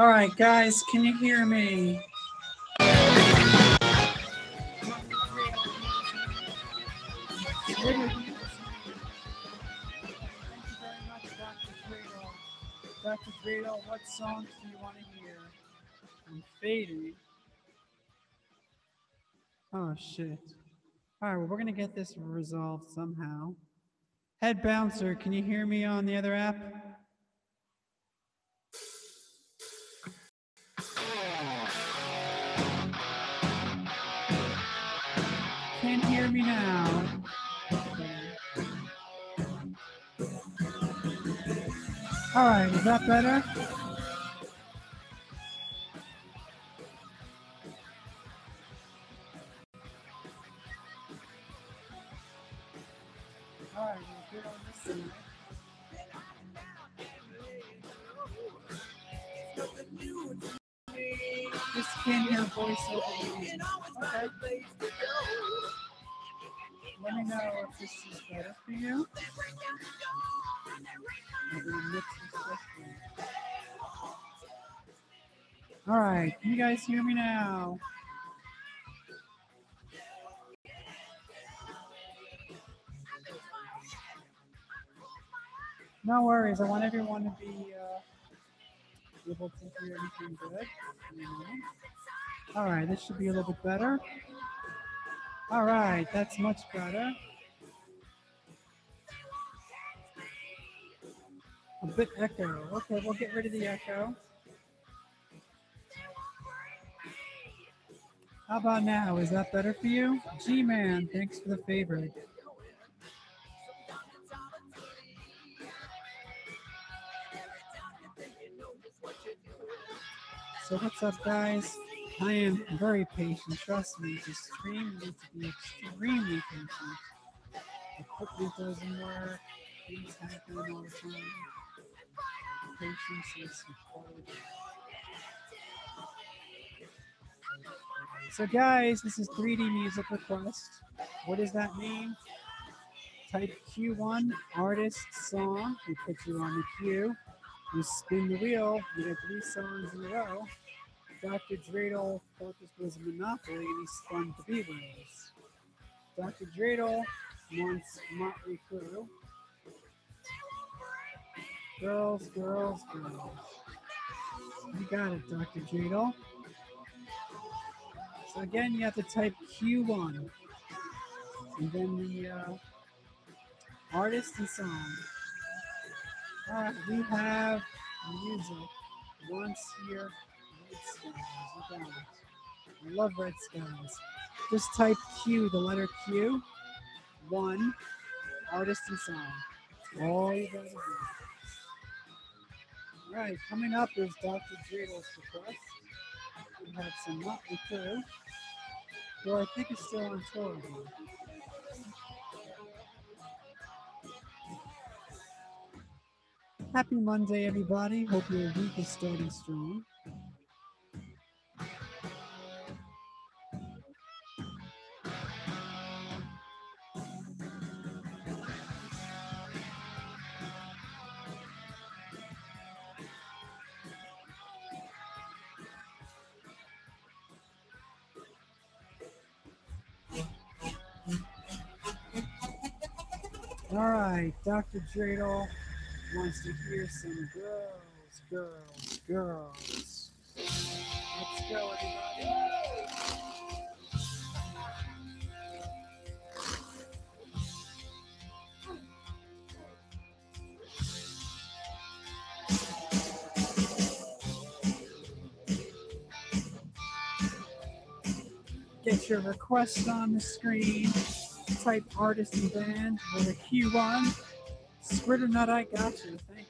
All right, guys, can you hear me? Dr. Dreidel, what songs do you want to hear? I'm fading. Oh, shit. All right, well, we're going to get this resolved somehow. Head bouncer, can you hear me on the other app? Me now. All right, is that better? All right. Just can't hear voice over me. Okay. Let me know if this is better for you. All right, can you guys hear me now? No worries. I want everyone to be uh, able to hear anything good. All right, this should be a little bit better. All right, that's much better. A bit echo. Okay, we'll get rid of the echo. How about now? Is that better for you? G Man, thanks for the favor. So what's up, guys? I am very patient. Trust me, needs to be extremely patient. Equipment doesn't work. Things happen all the time. Patience is important. So, guys, this is 3D music request. What does that mean? Type Q1 artist song. We put you on the queue. You spin the wheel. You get three songs in a row. Dr. Dreidel thought this was a monopoly and he spun B wings. Dr. Dreidel wants Motley Crue. Girls, girls, girls. You got it, Dr. Dreidel. So again, you have to type Q1. And then the uh, artist and song. All right, we have music once here. I love red skies. Just type Q, the letter Q. One, artist and song. All you do. All right, coming up is Dr. Dreidel's request. We have some Motley Crue, who I think is still on tour. Happy Monday, everybody. Hope your week is starting strong. Right, Dr. Dreidel wants to hear some girls, girls, girls. Let's go, everybody. Get your request on the screen. Type artist and band with a Q1. Squirt or nut, I got you. Thank you.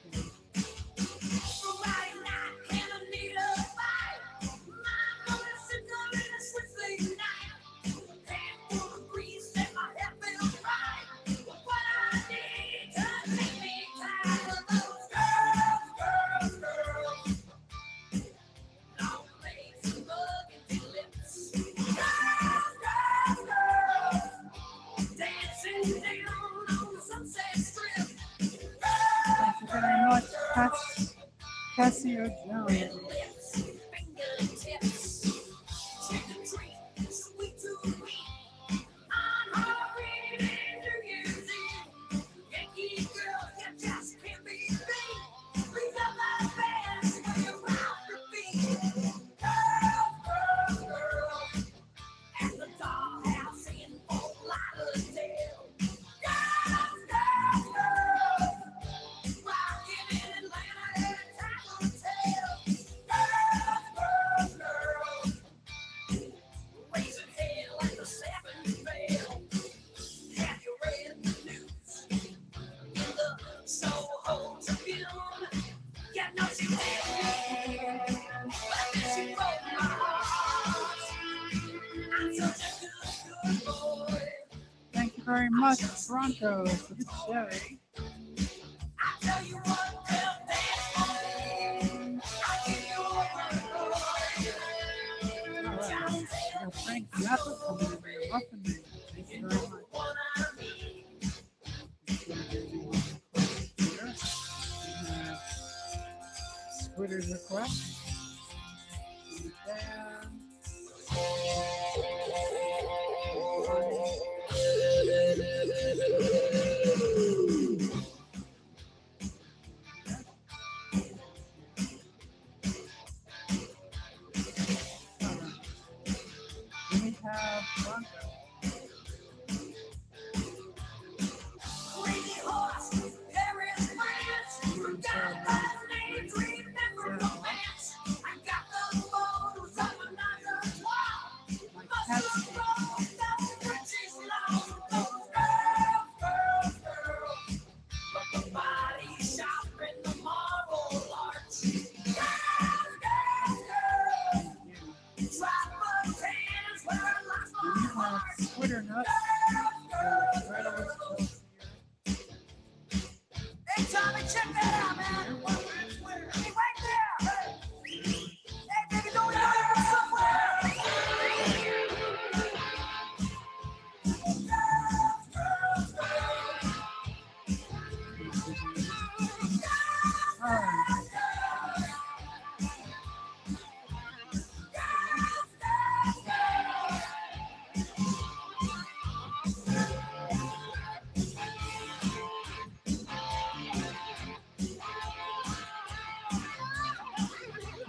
For the show.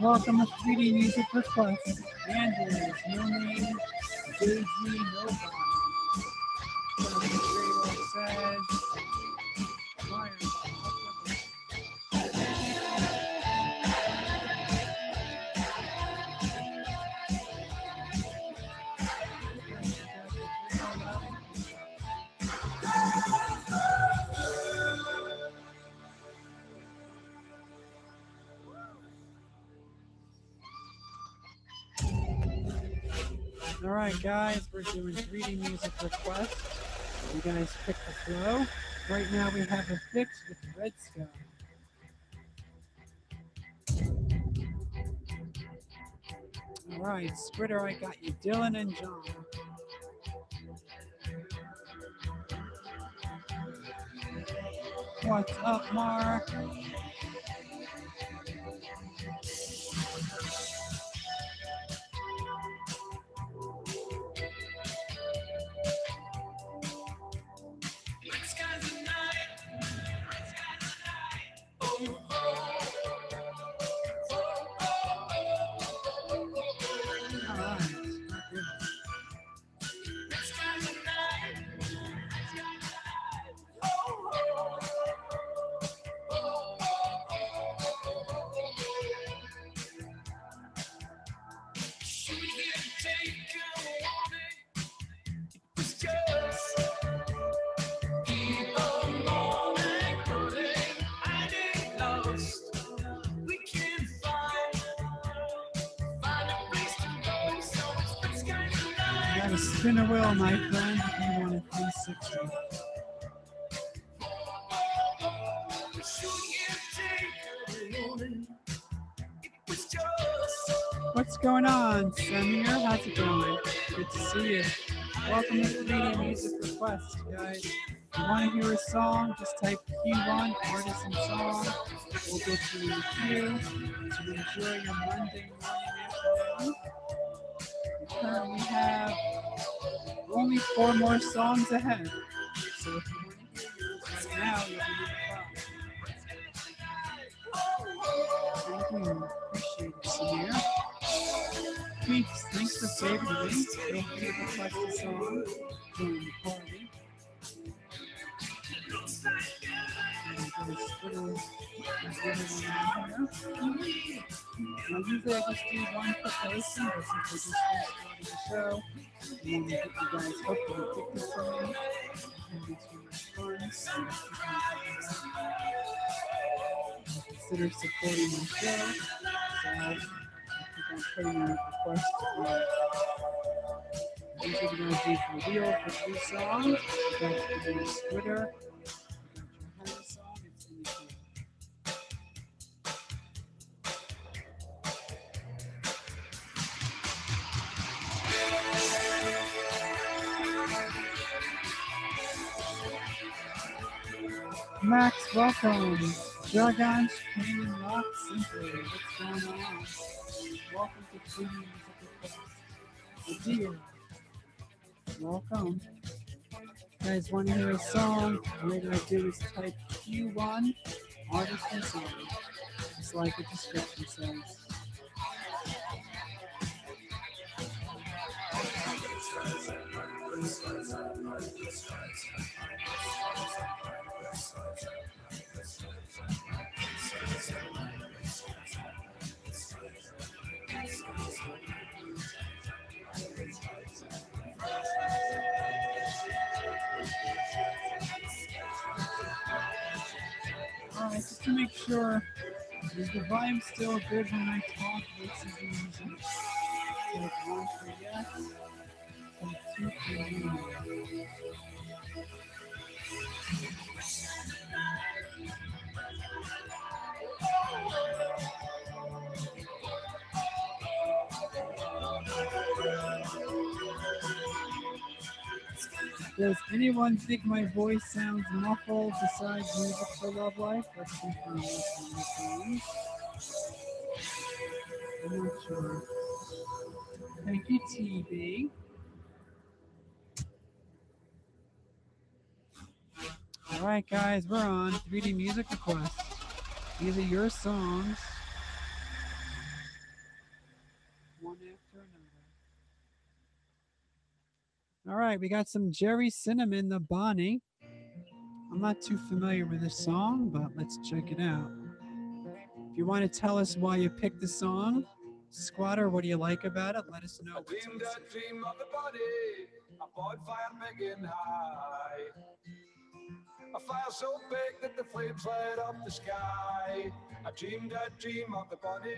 Welcome to 3D Music Request. Andrews, no name, JG Nobody. Guys, we're doing 3D music requests. You guys pick the flow. Right now, we have a fix with Red Sky. All right, Spritter, I got you, Dylan and John. What's up, Mark? Gotta spin a wheel, my friend, if you want a 360. What's going on, Samir? How's it going? Good to see you. Welcome to 3D Music Request, guys. If you want to hear a song, just type Q1, artist and song. We'll go through the queue to enjoy your Monday only four more songs ahead. So if you want to hear right now, you'll be Thank you. Appreciate it, Samir. Thanks, thanks for saving link. Feel free to request uh, a song during the. And to Twitter, there's everyone on here. Now, usually I just do one quick posting, but since I just restarted the show, I to get you guys hopefully pick this song and much fun. So if consider supporting my show. So I on putting out requests. uh, These are going to be for real for three songs. Got your Twitter. Max, welcome. Jargon came in rock simply. What's going on? Welcome to Freedom Music Request. Dear. Welcome. You guys want to hear a song? All you gotta do is type Q1 artist and song. Just like the description says. Alright, sure, is the volume still good when I talk? The one for yes, two for no. Does anyone think my voice sounds muffled besides music for love life? Let's this on the phones. I'm not sure. Thank you, TV. All right, guys, we're on 3D music requests. These are your songs. One after another. All right, we got some Gerry Cinnamon, the Bonny. I'm not too familiar with this song, but let's check it out. If you want to tell us why you picked the song, Squatter, what do you like about it? Let us know. I dreamed that dream of the body, a bonfire and high. A fire so big that the flames light up the sky. I dreamed that dream of the body,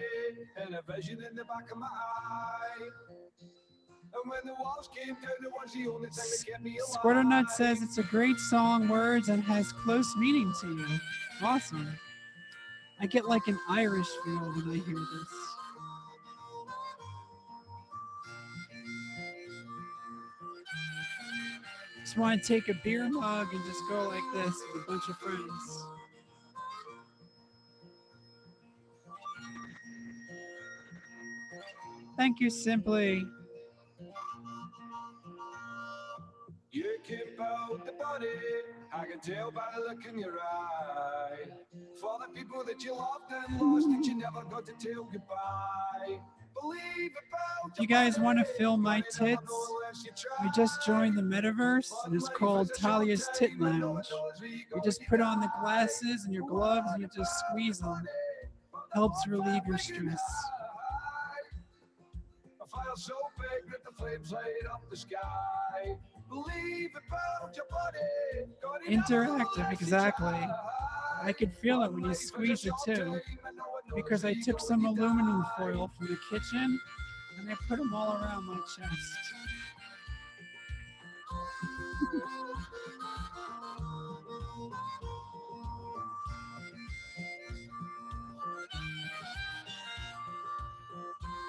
and a vision in the back of my eye. And when the walls came down, it was the only kept me alive. Squirter Nut says it's a great song, words, and has close meaning to you. Awesome. I get like an Irish feel when I hear this. Just want to take a beer mug and just go like this with a bunch of friends. Thank you, Simply. You keep out the body, I can tell by the look in your eye. For the people that you loved and lost that you never got to tell goodbye. Believe about you guys want to feel my tits, we just joined the metaverse and it's called Talia's Tit Lounge. You just put on the glasses and your gloves and you just squeeze them. Helps relieve your stress. A fire so big that the flames light up the sky. Believe about your body. God, it never Interactive, exactly. I could feel it when you squeeze it too. Because I took some aluminum foil from the kitchen and I put them all around my chest.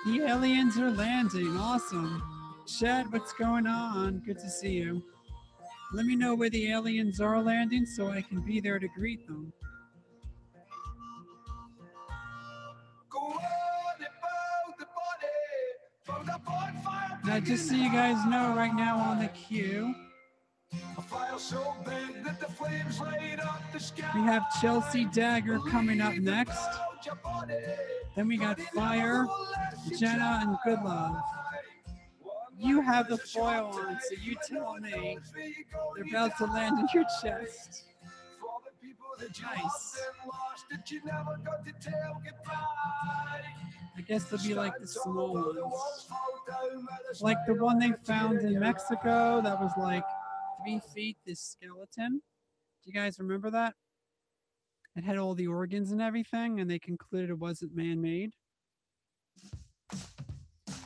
The aliens are landing. Awesome. Chad, what's going on? Good to see you. Let me know where the aliens are landing so I can be there to greet them. Go on about the body from the bonfire. Now, just so you guys know, right now on the queue, A fire so big that the flames light up the sky. we have Chelsea Dagger coming up next. About your body. Then we got Fire, never lets you Jenna, and Good Love. You have the foil on, so you tell me. They're about to land in your chest. Nice. I guess they'll be like the small ones. Like the one they found in Mexico that was like three feet, this skeleton. Do you guys remember that? It had all the organs and everything, and they concluded it wasn't man made.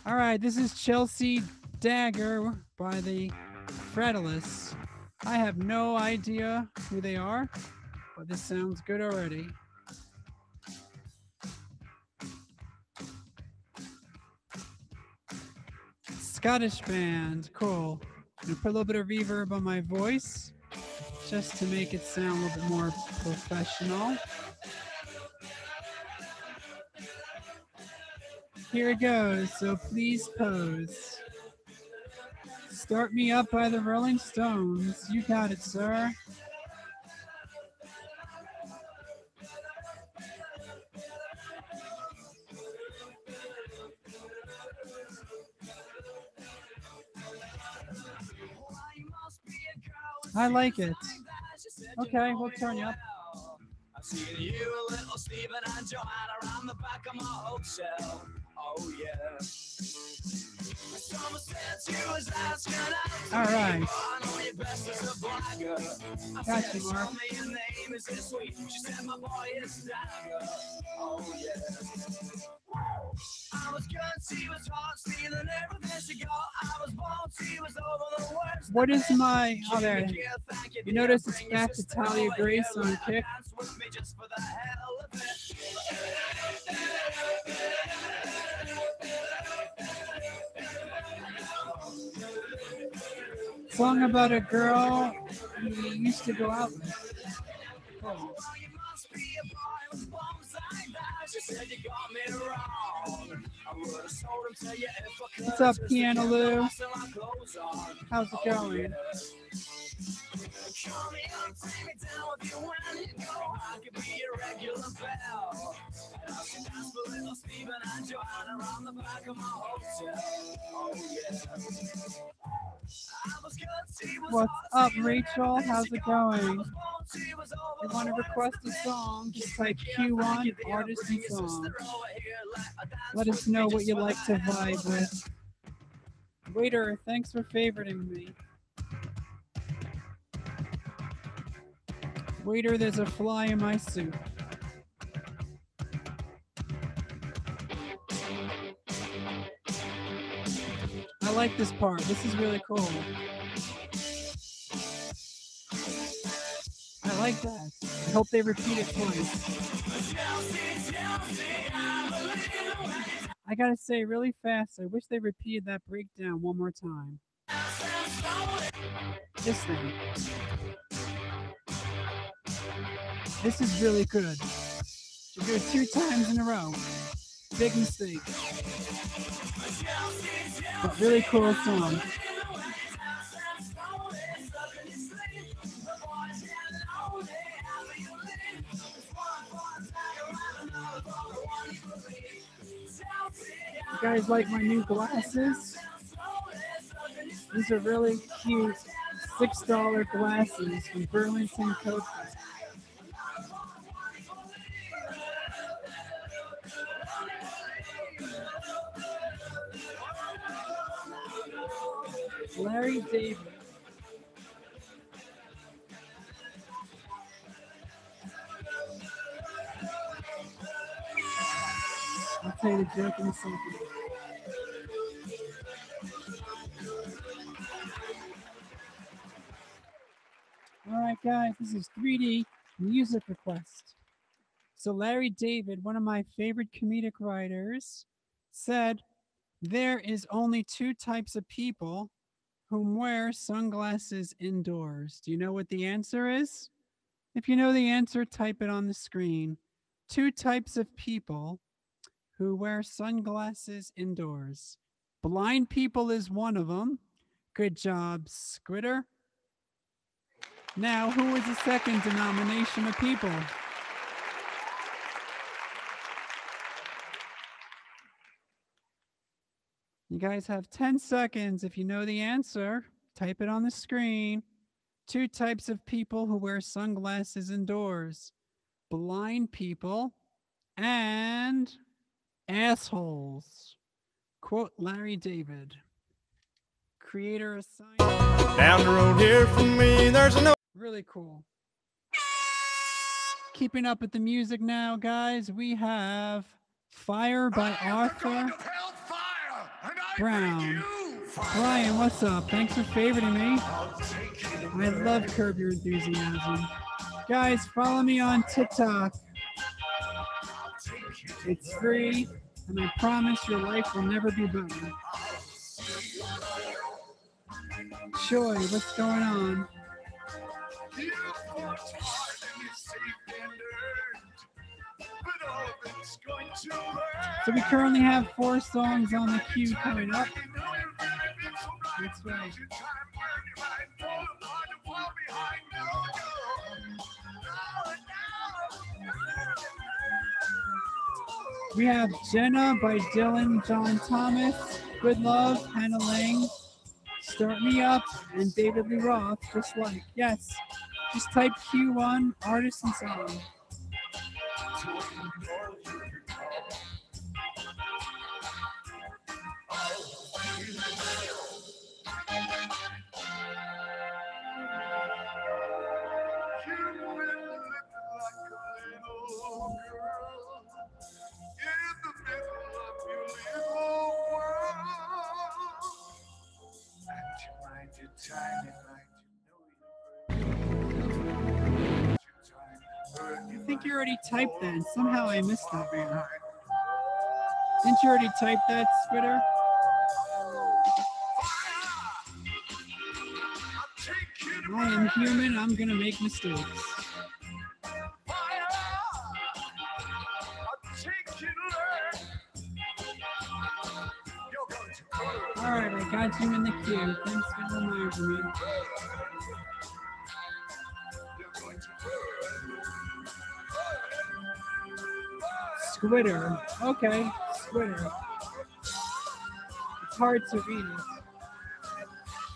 All right, this is Chelsea Dagger by the Fratellis. I have no idea who they are, but this sounds good already. Scottish band, cool. I'm gonna put a little bit of reverb on my voice just to make it sound a little bit more professional. Here it goes, so please pose. Start Me Up by the Rolling Stones. You got it, sir. I like it. Okay, we'll turn you up. I've seen you, little Stephen and Joanna around the back of my hotel. Oh yeah. All right. Got you, Mark. "Tell me your name, is it sweet? She said, my boy is Dagger. Oh yeah. I was good, she was hot, stealing everything she got. I was she was over the worst. What is my oh there? You, notice it's back to Talia Grace on kick. Song about a girl you used to go out with. Oh. What's up, Piano Lou? how's it going? Call me up, take me down you go. I could be your regular. And I should dance for little and Joanna around the back of my hotel. Oh, yeah. What's up, Rachel? How's it going? You want to request a song? Just type Q1 artist and song. Let us know what you like to vibe with. Waiter, thanks for favoriting me. Waiter, there's a fly in my soup. I like this part. This is really cool. I like that. I hope they repeat it twice. I gotta say really fast, I wish they repeated that breakdown one more time. This thing. This is really good. Do it two times in a row. Big mistake. But really cool song. You guys like my new glasses? These are really cute $6 glasses from Burlington Coat. Larry David. I'll tell you the a second. All right, guys, this is 3D music request. So, Larry David, one of my favorite comedic writers, said there is only two types of people who wear sunglasses indoors. Do you know what the answer is? If you know the answer, type it on the screen. Two types of people who wear sunglasses indoors. Blind people is one of them. Good job, Squitter. Now, who is the second denomination of people? You guys have 10 seconds. If you know the answer, type it on the screen. Two types of people who wear sunglasses indoors blind people and assholes. Quote Larry David, creator of Seinfeld. Down the road here from me, there's an Really cool. Keeping up with the music now, guys. We have Fire by Arthur Brown Brian, what's up? Thanks for favoriting me. I love Curb Your Enthusiasm. Guys, follow me on TikTok. It's free, and I promise your life will never be better. Joy, what's going on? So we currently have four songs on the queue coming up. Right. We have Jenna by Dylan John Thomas, Good Love, Hannah Lang, Start Me Up, and David Lee Roth, just like. Yes, just type Q1 artist and song. I think you already typed that, somehow I missed that, man. Didn't you already type that, Twitter? I am human. I'm gonna make mistakes. All right, I got you in the queue. Thanks for reminding me. Squitter. Okay, Squitter. It's hard to read it.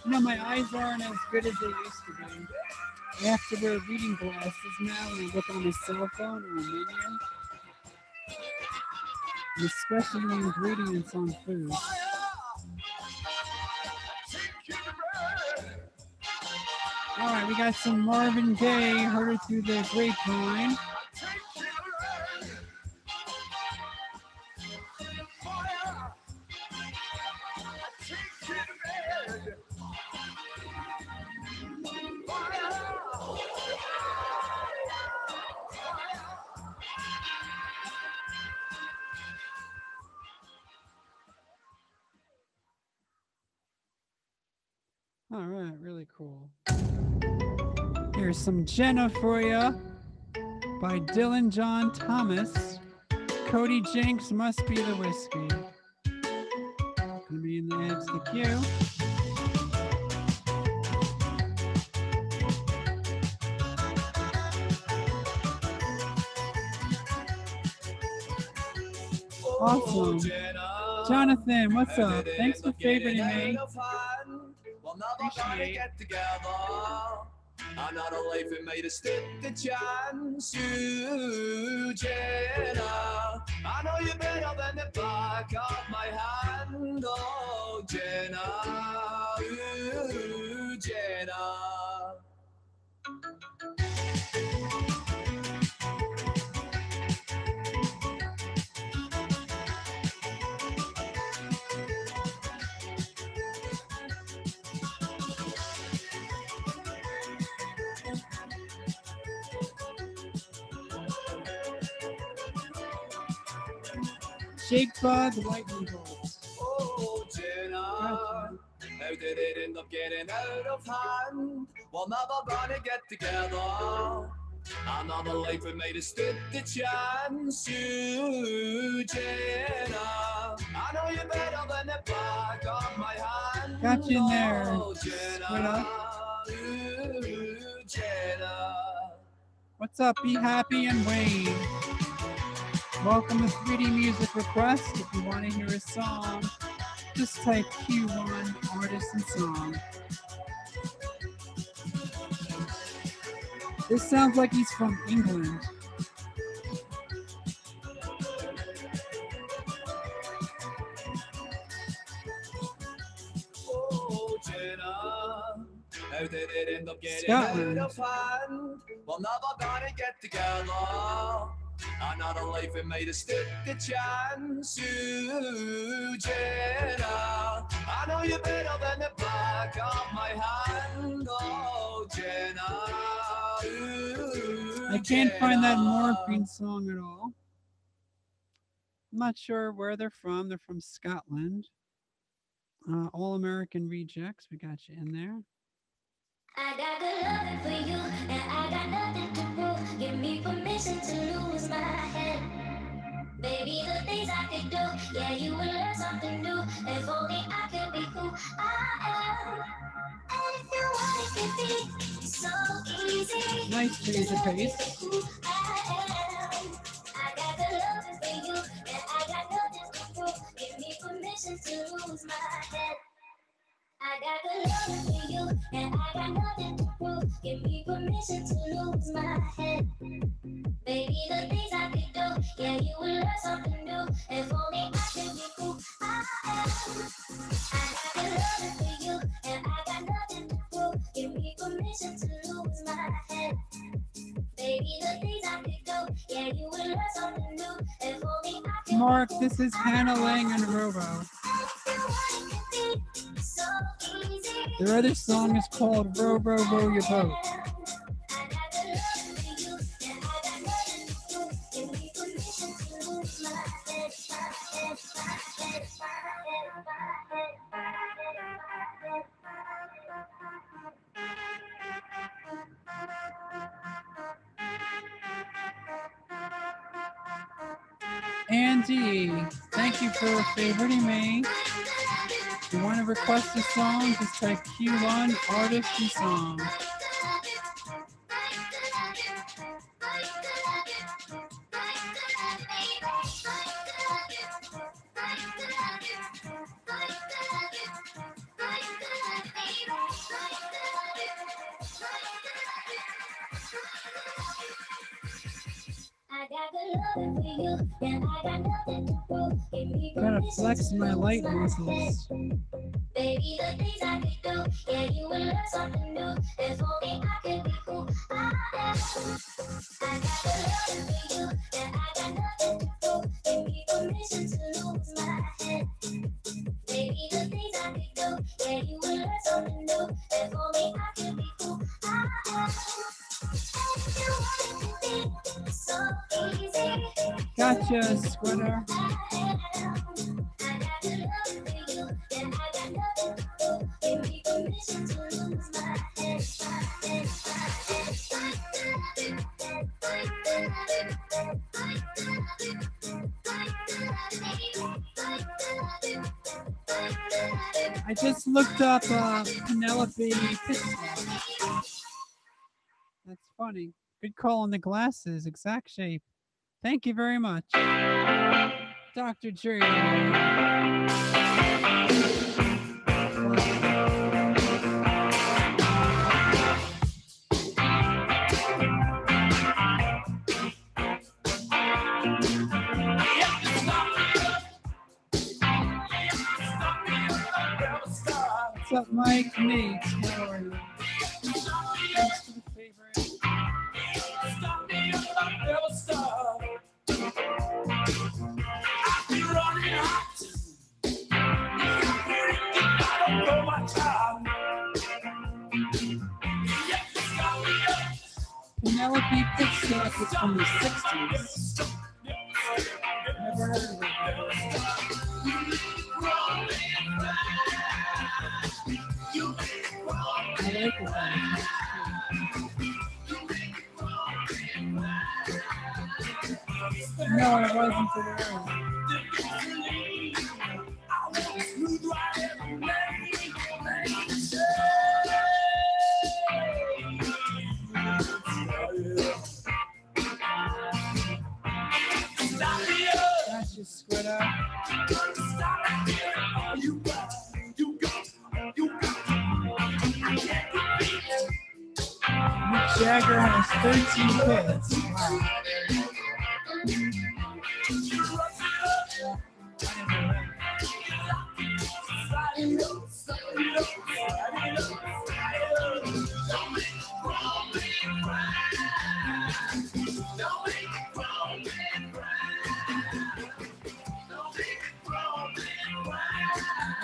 You know, my eyes aren't as good as they used to be. I have to wear reading glasses now when I look on a cell phone or a menu. And especially the ingredients on food. All right, we got some Marvin Gaye, heard it through the grapevine. Jenna for you by Dylan John Thomas. Cody Jinks must be the whiskey. Gonna be in the edge the queue. Awesome. Jonathan, what's up? Thanks for favoriting me. Appreciate it. Another life it made us take the chance you Jenna I know you better than the back of my hand Oh Jenna Ooh, Jenna Shake Bud, Lightning Bolts. Oh Jenna How did it end up getting out of hand? We're never gonna get together Another life we made us stood the chance You Jenna I know you better than the back of my hand Got you in there, Oh Jenna Ooh, Jenna What's up? Be happy and Wayne. Welcome to 3D Music Request. If you want to hear a song, just type Q1 artist and song. This sounds like he's from England. Oh, Jenna, how did it end up getting Scotland. out of hand? We're never gonna get together. Another life it made a stick a chance. Ooh, Jenna, I know you're better than the back of my hand. Oh, Jenna. Ooh, I can't find that morphine song at all. I'm not sure where they're from. They're from Scotland. Uh, All American Rejects. We got you in there. I got good loving for you, and I got nothing to prove. Give me to lose my head. Baby, the things I could do, yeah, you would learn something new. If only I could be who I am. And if you want it could be so easy. Nice change of pace. Who I am. I got good loving for you, and I got nothing to prove. Give me permission to lose my head. I got good loving for you, and I got nothing to prove. Give me permission to lose my head. Baby, the things I could do, yeah, you will learn something new. If only I could be I am. I good loving for you, and I got nothing to prove. Give me permission to lose my head. Baby, the things I could do, yeah, you will learn something new. If only I could Mark, this is Hannah Lang and. Robo. Their other song is called Row, Row, Row Your Boat. Favoriting me. If you want to request a song, just type Q1 artist and song. Gotta permission flex to my light muscles. Baby, the things I could do, yeah, you will learn something new. If only I could be who I. I got good loving for you, and I got nothing to prove. Give me permission to lose my head. Baby, the things I could do, yeah, you will learn something new. If only I could be who I am. If you want it to be so easy. Gotcha, sweater. Looked up uh, Penelope. That's funny. Good call on the glasses, exact shape. Thank you very much. Dr. Dre. Up, Mike? Nate, how are you? Thanks for the. Penelope Pitstop is from the 60s. I wasn't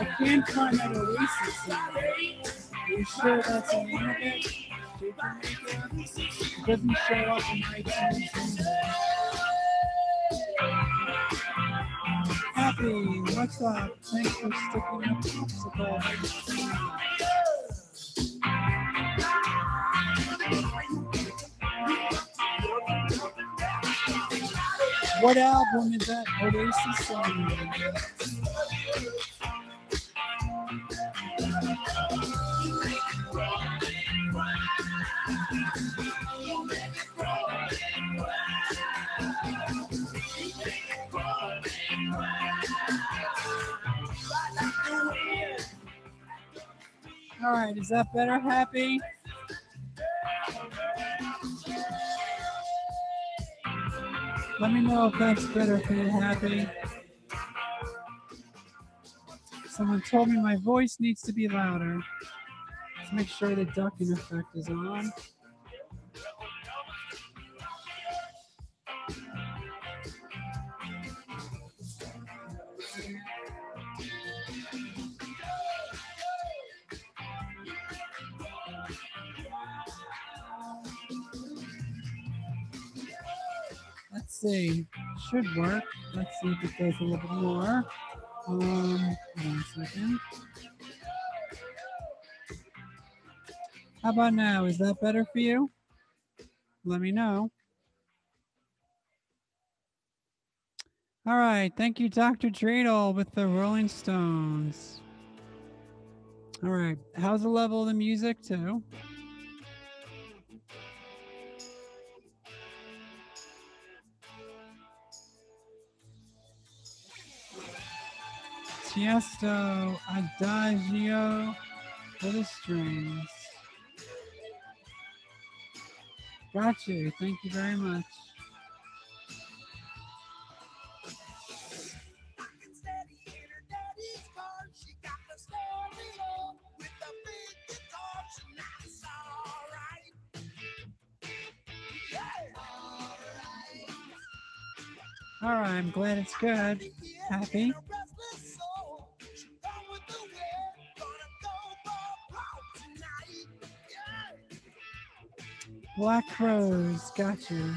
can't find that Oasis song. You sure that's the name of it? Doesn't show up in my iTunes. Happy, what's up? Thanks for sticking up popsicle. What album is that Oasis song? All right, is that better, Happy? Let me know if that's better for you, Happy. Someone told me my voice needs to be louder. Let's make sure the ducking effect is on. See. Should work. Let's see if it does a little bit more. Um, one second. How about now? Is that better for you? Let me know. All right. Thank you, Dr. Dreidel with the Rolling Stones. All right. How's the level of the music, too? Tiesto Adagio for the strings. Got you. Thank you very much. All right, I'm glad it's good. Happy. Black Rose, got you.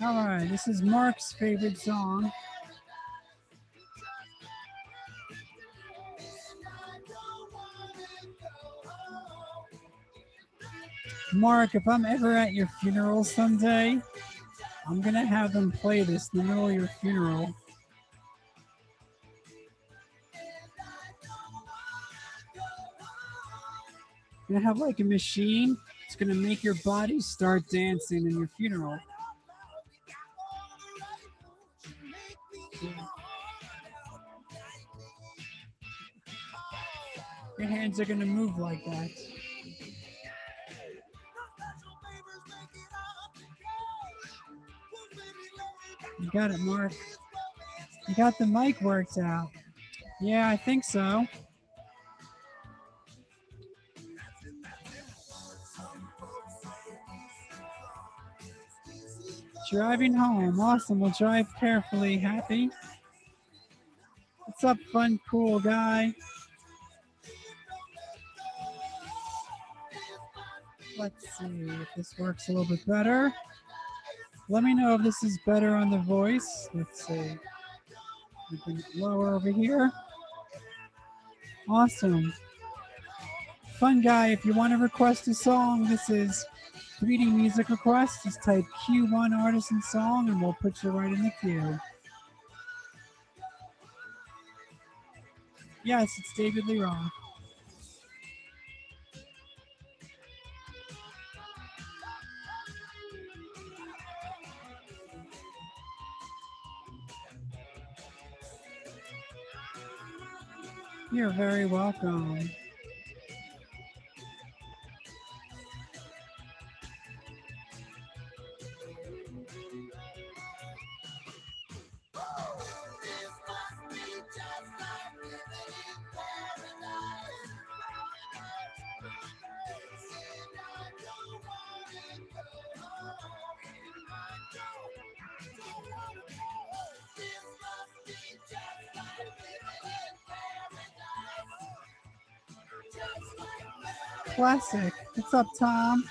All right, this is Mark's favorite song. Mark, if I'm ever at your funeral someday, I'm gonna have them play this in the middle of your funeral. I'm gonna have like a machine. It's gonna make your body start dancing in your funeral. Your hands are gonna move like that. Got it, Mark. You got the mic worked out. Yeah, I think so. Driving home. Awesome. We'll drive carefully. Happy. What's up, fun, cool guy? Let's see if this works a little bit better. Let me know if this is better on the voice. Let's see. Lower over here. Awesome. Fun guy, if you want to request a song, this is 3D music request. Just type Q1 artist and song and we'll put you right in the queue. Yes, it's David Lee Roth. You're very welcome. Classic. What's up, Tom?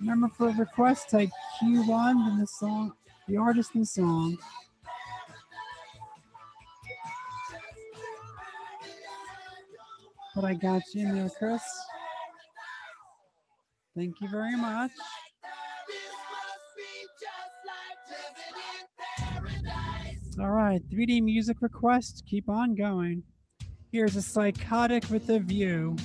Remember for a request, type Q1 and the song, the artist and song. But I got you in there, Chris. Thank you very much. All right, 3D music requests keep on going. Here's a psychotic with a view.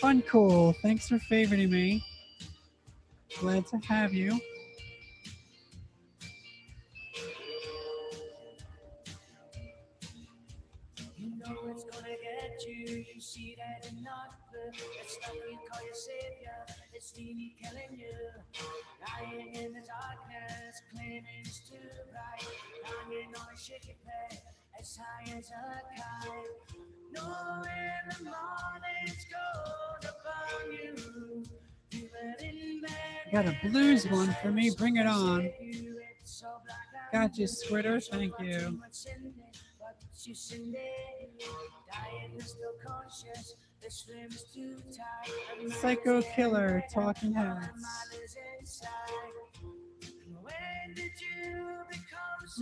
Fun cool. Thanks for favoriting me. Glad to have. You as a kite. Knowing the morning's gonna burn you. Got a blues one for me. Bring it on. you, it's so black and Got you, Squitter. Thank you. Psycho Killer, Talking Heads.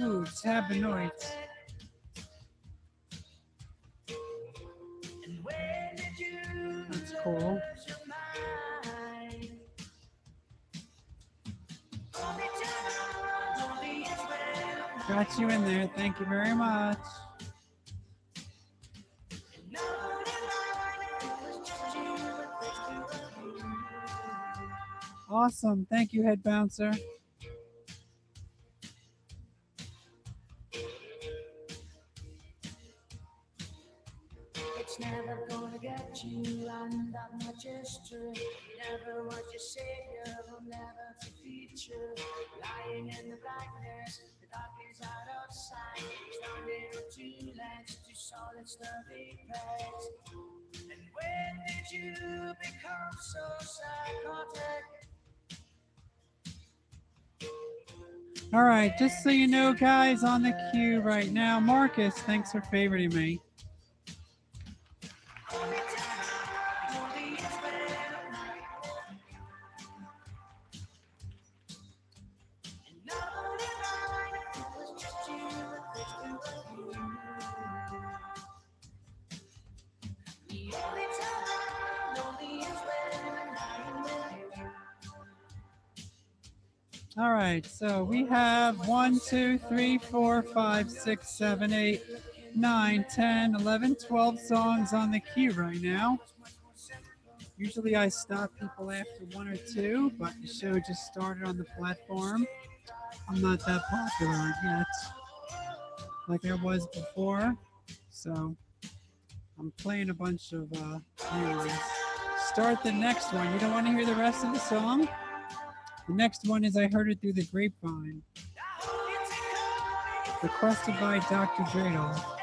Ooh, Tabanoid. That's cool. Got you in there. Thank you very much. Awesome. Thank you, Head Bouncer. I'm not just true. Never was your savior, will never defeat you. Lying in the blackness, the dark is out of sight. Standing on two legs, two solid sturdy pegs. And when did you become so psychotic? All right, just so you know, guys, on the queue right now, Marcus, thanks for favoriting me. So we have one, two, three, four, five, six, seven, eight, nine, 10, 11, 12 songs on the queue right now. Usually I stop people after one or two, but the show just started on the platform. I'm not that popular yet, like I was before. So I'm playing a bunch of uh. Start the next one. You don't want to hear the rest of the song? The next one is I Heard It Through the Grapevine. Requested by Dr. Dreidel.